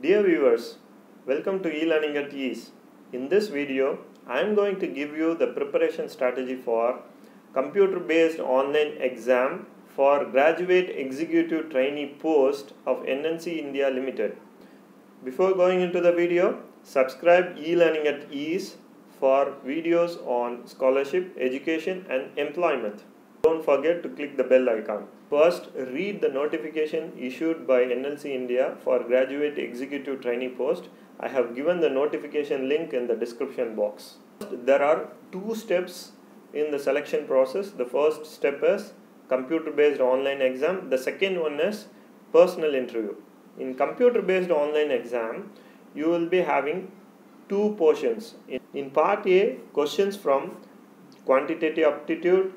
Dear viewers, welcome to e-learning at ease. In this video, I am going to give you the preparation strategy for computer based online exam for graduate executive trainee post of NLC India Limited. Before going into the video, subscribe e-learning at ease for videos on scholarship, education and employment. Don't forget to click the bell icon. First, read the notification issued by NLC India for graduate executive trainee post. I have given the notification link in the description box. There are two steps in the selection process. The first step is computer based online exam. The second one is personal interview. In computer based online exam, you will be having two portions. In, in part A, questions from quantitative aptitude,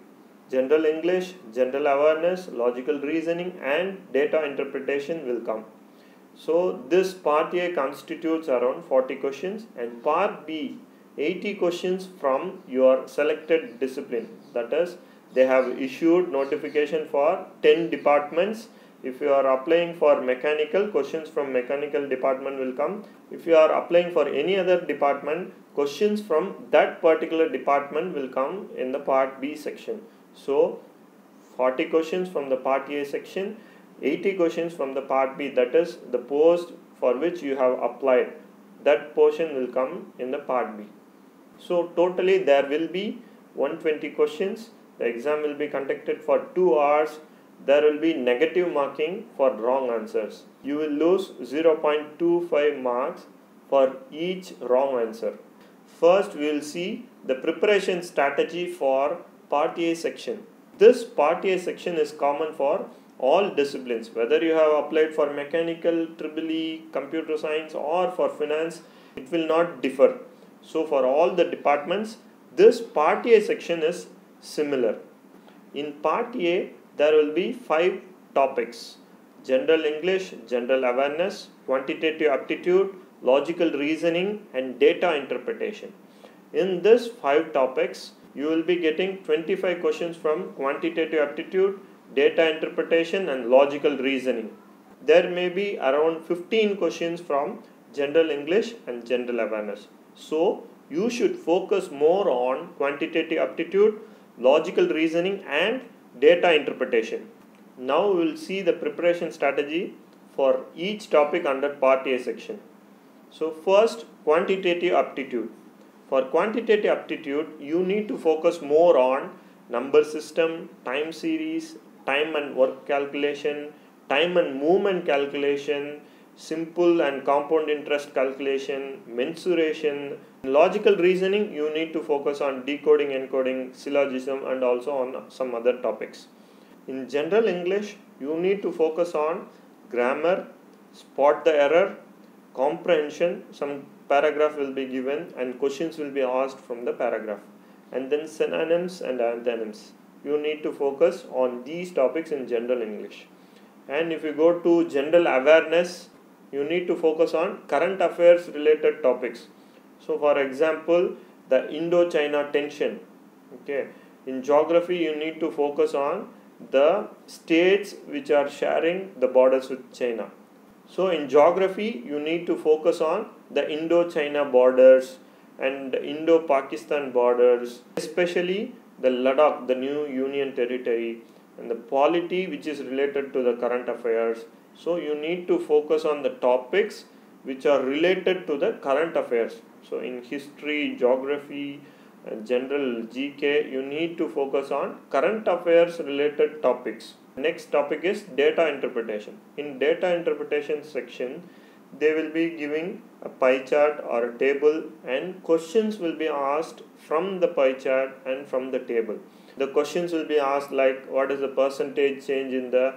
general English, general awareness, logical reasoning, and data interpretation will come. So, this part A constitutes around 40 questions, and part B 80 questions from your selected discipline. That is, they have issued notification for 10 departments. If you are applying for mechanical, questions from mechanical department will come. If you are applying for any other department, questions from that particular department will come in the part B section. So 40 questions from the part A section, 80 questions from the part B that is the post for which you have applied. That portion will come in the part B. So totally there will be 120 questions. The exam will be conducted for 2 hours. There will be negative marking for wrong answers. You will lose 0.25 marks for each wrong answer. First we will see the preparation strategy for Part A section. This Part A section is common for all disciplines, whether you have applied for mechanical, triple E, computer science, or for finance, it will not differ. So, for all the departments, this Part A section is similar. In Part A, there will be five topics general English, general awareness, quantitative aptitude, logical reasoning, and data interpretation. In this five topics, you will be getting 25 questions from quantitative aptitude, data interpretation and logical reasoning. There may be around 15 questions from general English and general awareness. So, you should focus more on quantitative aptitude, logical reasoning and data interpretation. Now we will see the preparation strategy for each topic under part A section. So first quantitative aptitude. For quantitative aptitude, you need to focus more on number system, time series, time and work calculation, time and movement calculation, simple and compound interest calculation, mensuration, logical reasoning, you need to focus on decoding, encoding, syllogism, and also on some other topics. In general English, you need to focus on grammar, spot the error, comprehension, some paragraph will be given and questions will be asked from the paragraph. And then synonyms and antonyms. You need to focus on these topics in general english. And if you go to general awareness you need to focus on current affairs related topics. So for example the indo-china tension. Okay. In geography you need to focus on the states which are sharing the borders with china. So in geography, you need to focus on the Indo-China borders and Indo-Pakistan borders, especially the Ladakh, the new union territory, and the polity which is related to the current affairs. So you need to focus on the topics which are related to the current affairs. So in history, geography, uh, general GK, you need to focus on current affairs related topics. Next topic is data interpretation. In data interpretation section, they will be giving a pie chart or a table and questions will be asked from the pie chart and from the table. The questions will be asked like what is the percentage change in the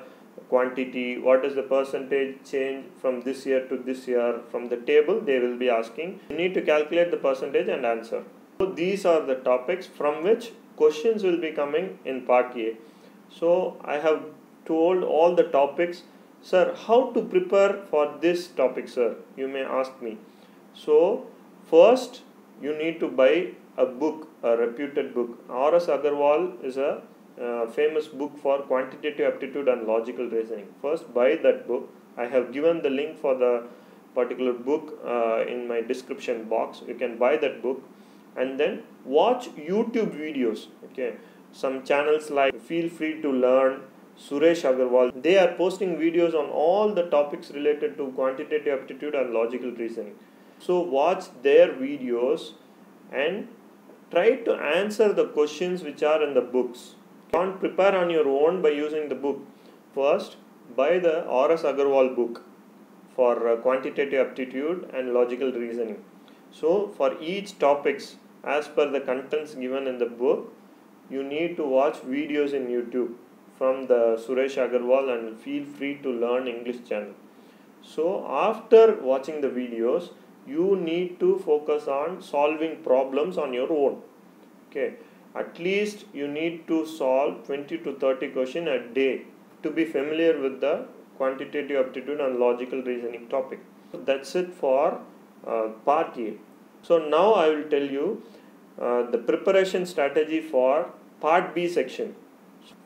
quantity, what is the percentage change from this year to this year. From the table, they will be asking. You need to calculate the percentage and answer. So these are the topics from which questions will be coming in part A. So I have told all the topics. Sir, how to prepare for this topic, sir? You may ask me. So first you need to buy a book, a reputed book. R.S. Agarwal is a uh, famous book for quantitative aptitude and logical reasoning. First buy that book. I have given the link for the particular book uh, in my description box you can buy that book and then watch youtube videos okay some channels like feel free to learn suresh agarwal. They are posting videos on all the topics related to quantitative aptitude and logical reasoning. So watch their videos and try to answer the questions which are in the books. Can't prepare on your own by using the book. First buy the rs agarwal book for uh, quantitative aptitude and logical reasoning. So for each topics as per the contents given in the book you need to watch videos in youtube from the suresh agarwal and feel free to learn english channel. So after watching the videos you need to focus on solving problems on your own. Okay? At least you need to solve 20 to 30 question a day to be familiar with the quantitative aptitude and logical reasoning topic. That's it for uh, part a. So now i will tell you uh, the preparation strategy for part b section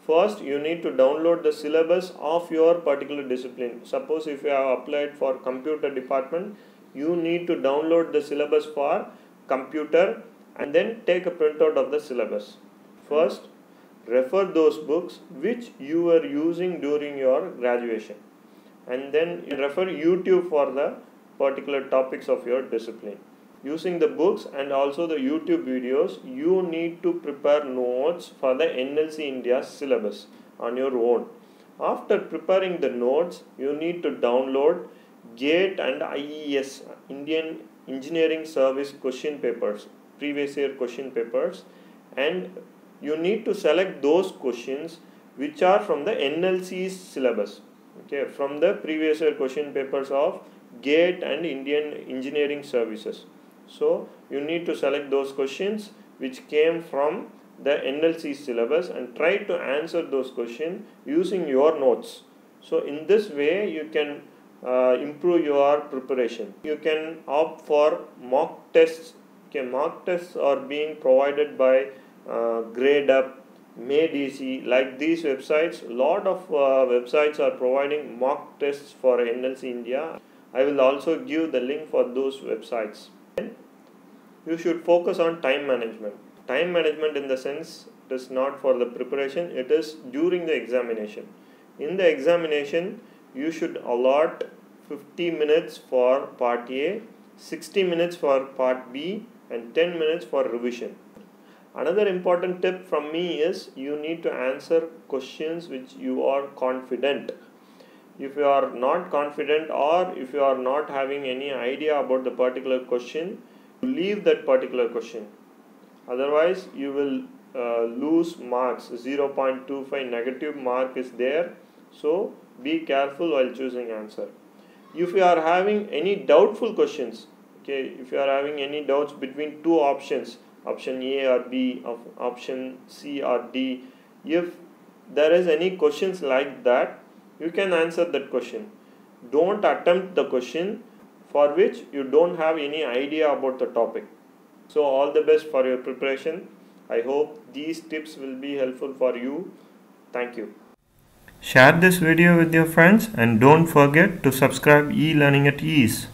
first you need to download the syllabus of your particular discipline suppose if you have applied for computer department you need to download the syllabus for computer and then take a printout of the syllabus. First, refer those books which you were using during your graduation and then refer YouTube for the particular topics of your discipline. Using the books and also the YouTube videos, you need to prepare notes for the NLC India syllabus on your own. After preparing the notes, you need to download GATE and IES Indian Engineering Service question papers, previous year question papers, and you need to select those questions which are from the NLC's syllabus. Okay, from the previous year question papers of GATE and Indian Engineering Services. So you need to select those questions which came from the NLC syllabus and try to answer those questions using your notes. So in this way you can uh, improve your preparation. You can opt for mock tests. Okay, mock tests are being provided by uh, GradeUp, MadeEasy, like these websites. Lot of uh, websites are providing mock tests for NLC India. I will also give the link for those websites. You should focus on time management. Time management, in the sense, it is not for the preparation, it is during the examination. In the examination, you should allot 50 minutes for part A, 60 minutes for part B, and 10 minutes for revision. Another important tip from me is you need to answer questions which you are confident. If you are not confident or if you are not having any idea about the particular question, leave that particular question. Otherwise, you will uh, lose marks. 0.25 negative mark is there. So be careful while choosing answer. If you are having any doubtful questions okay if you are having any doubts between two options option a or b of option c or d if there is any questions like that you can answer that question. Don't attempt the question for which you don't have any idea about the topic. So all the best for your preparation. I hope these tips will be helpful for you. Thank you. Share this video with your friends and don't forget to subscribe e-learning at ease.